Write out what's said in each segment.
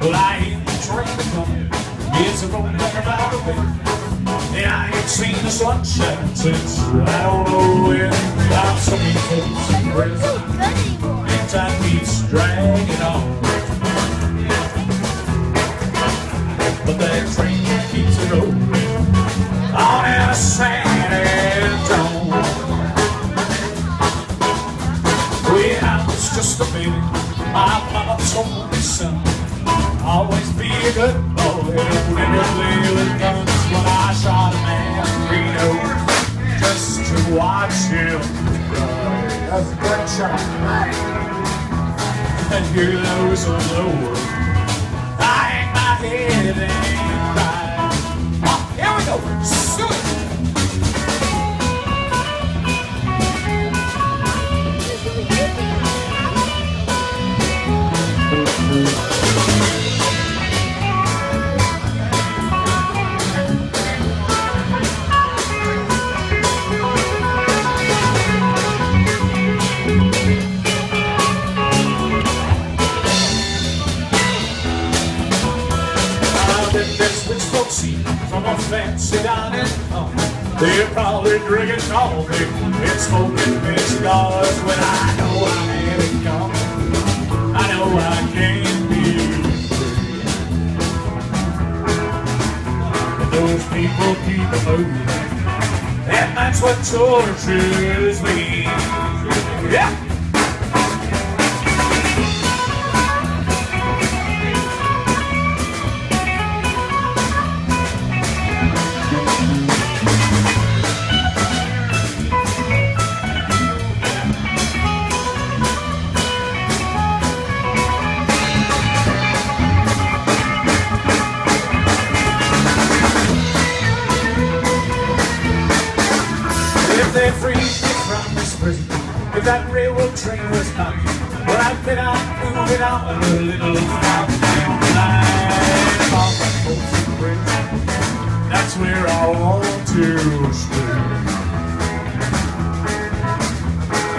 Well, I hear the train coming. It's a rolling about a bit. And I ain't seen the sunshine since I don't know when. I'm so many Folsom Prison. And time keeps dragging on. But that train keeps it rolling on in a San Antonio. When I was just a baby, my mama told me, son, always be a good boy, ever play with guns. When I shot a man, Reno, just to watch him cry. That's a good shot. And hear those lower. I hang my head and cry. See a fancy dining hall. They're probably drinking coffee and smoking big cigars when I know I have it coming. I know I can't be free. But those people keep moving, and that's what tortures me. Yeah. They freed me from this prison, if that railroad train was coming, well, I'd been out moving on a little downtown line. That's where I want to stay.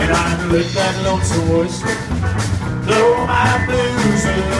And I'd let that lonesome whistle blow my blues